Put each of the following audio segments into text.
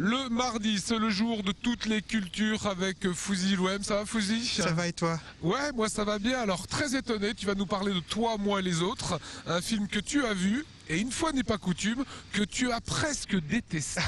Le mardi, c'est le jour de toutes les cultures avec Fouzi Louem. Ça va Fouzi? Ça va et toi? Ouais, moi ça va bien. Alors très étonné, tu vas nous parler de Toi, moi et les autres, un film que tu as vu et une fois n'est pas coutume, que tu as presque détesté.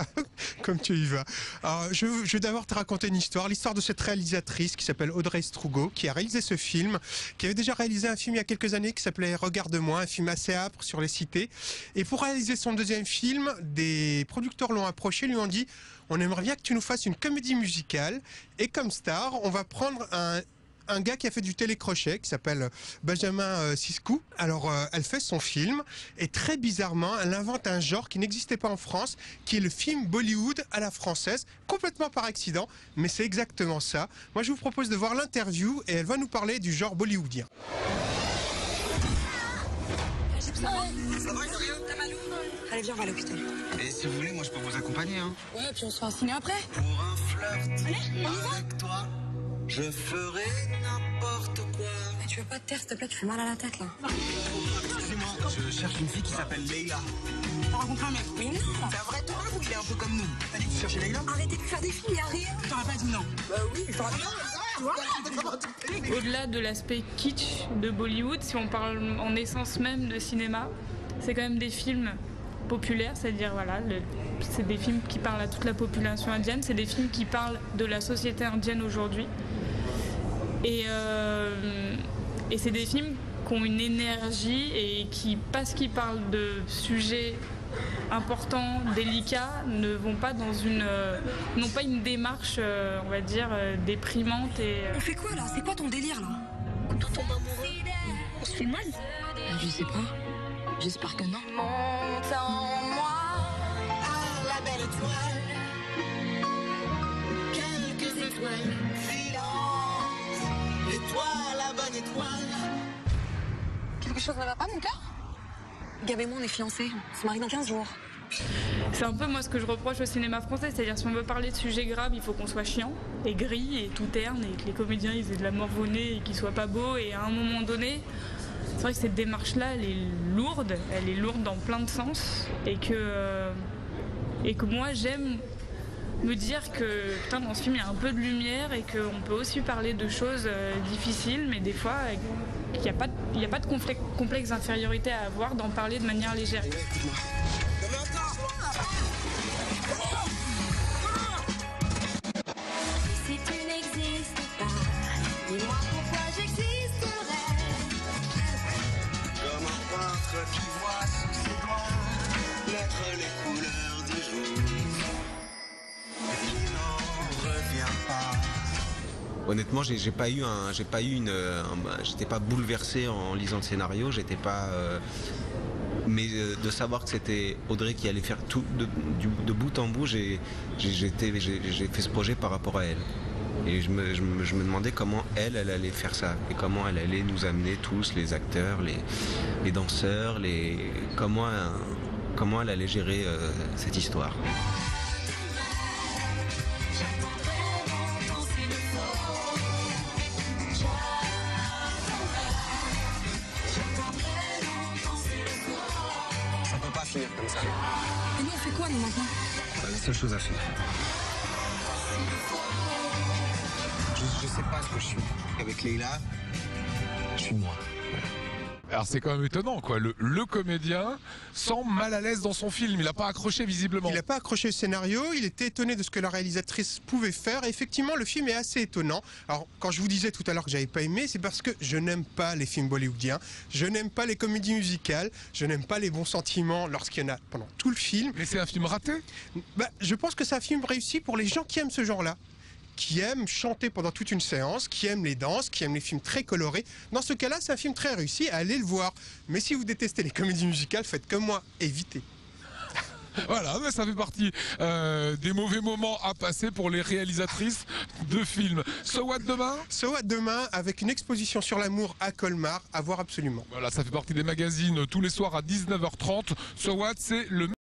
Comme tu y vas. Alors, je, je vais d'abord te raconter une histoire, l'histoire de cette réalisatrice qui s'appelle Audrey Strugo, qui a réalisé ce film, qui avait déjà réalisé un film il y a quelques années qui s'appelait Regarde-moi, un film assez âpre sur les cités. Et pour réaliser son deuxième film, des producteurs l'ont approché, lui ont dit on aimerait bien que tu nous fasses une comédie musicale et comme star, on va prendre un un gars qui a fait du télécrochet qui s'appelle Benjamin euh, Siskou. Alors euh, elle fait son film et très bizarrement elle invente un genre qui n'existait pas en France qui est le film Bollywood à la française complètement par accident mais c'est exactement ça. Moi je vous propose de voir l'interview et elle va nous parler du genre bollywoodien. Ça va, rien T'as mal où Allez, viens, on va à l'hôpital. Et si vous voulez, moi je peux vous accompagner. Hein. Ouais, puis on se fait un ciné après. Pour un flirt Allez, on y va avec toi, je ferai n'importe quoi. Mais tu veux pas te taire, s'il te plaît, tu fais mal à la tête là. Excusez-moi, je cherche une fille qui s'appelle Leila. T'as rencontré un mec Oui, non. C'est un vrai toi ou il est un peu comme nous? T'as dit que tu cherchais Leila Arrêtez de faire des filles, y'a rien. T'aurais pas dit non. Bah oui, t'aurais pas tu vois Au-delà de l'aspect kitsch de Bollywood, si on parle en essence même de cinéma, c'est quand même des films populaires, c'est-à-dire voilà, c'est des films qui parlent à toute la population indienne, c'est des films qui parlent de la société indienne aujourd'hui. Et, euh, et c'est des films qui ont une énergie et qui, parce qu'ils parlent de sujets importants, délicats, ne vont pas dans une, euh, n'ont pas une démarche, euh, on va dire, euh, déprimante et euh, On fait quoi là? C'est quoi ton délire là? Quand on tombe amoureux, on se fait mal? Bah, Je sais pas. J'espère que non. monte en moi. La belle étoile, quelques étoiles. Et toi, la bonne étoile. Quelque chose ne va pas, mon cœur? Gab et moi, on est fiancés. On se marie dans 15 jours. C'est un peu moi ce que je reproche au cinéma français, c'est-à-dire si on veut parler de sujets graves, il faut qu'on soit chiant et gris et tout terne et que les comédiens ils aient de la nez et qu'ils soient pas beaux et à un moment donné, c'est vrai que cette démarche-là elle est lourde, elle est lourde dans plein de sens et que euh, et que moi j'aime me dire que putain, dans ce film il y a un peu de lumière et qu'on peut aussi parler de choses euh, difficiles, mais des fois euh, qu'il n'y a pas de, complexe, complexe d'infériorité à avoir d'en parler de manière légère. Honnêtement, j'ai pas eu un, j'ai pas eu une, euh, bah, j'étais pas bouleversé en lisant le scénario, j'étais pas, euh, mais euh, de savoir que c'était Audrey qui allait faire tout de, bout en bout, j'ai, fait ce projet par rapport à elle. Et je me, demandais comment elle, allait faire ça et comment elle allait nous amener tous, les acteurs, les, danseurs, comment, elle allait gérer cette histoire. Finir comme ça. Et nous, on fait quoi, nous, maintenant C'est la seule chose à faire. Je, je sais pas ce que je suis. Avec Leila, je suis moi. Alors c'est quand même étonnant quoi. Le, le comédien semble mal à l'aise dans son film. Il a pas accroché visiblement. Il n'a pas accroché le scénario, il était étonné de ce que la réalisatrice pouvait faire. Et effectivement, le film est assez étonnant. Alors, quand je vous disais tout à l'heure que j'avais pas aimé, c'est parce que je n'aime pas les films bollywoodiens, je n'aime pas les comédies musicales, je n'aime pas les bons sentiments lorsqu'il y en a pendant tout le film. Mais c'est un film raté? Bah, je pense que c'est un film réussi pour les gens qui aiment ce genre-là qui aiment chanter pendant toute une séance, qui aiment les danses, qui aiment les films très colorés. Dans ce cas-là, c'est un film très réussi, allez le voir. Mais si vous détestez les comédies musicales, faites comme moi, évitez. Voilà, mais ça fait partie euh, des mauvais moments à passer pour les réalisatrices de films. So what demain? So what demain avec une exposition sur l'amour à Colmar, à voir absolument. Voilà, ça fait partie des magazines tous les soirs à 19h30. So what, c'est le